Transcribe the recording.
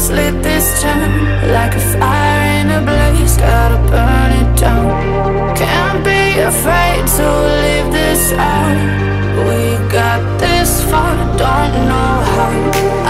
just lit this time Like a fire in a blaze, gotta burn it down. Can't be afraid to leave this out. We got this far, don't know how.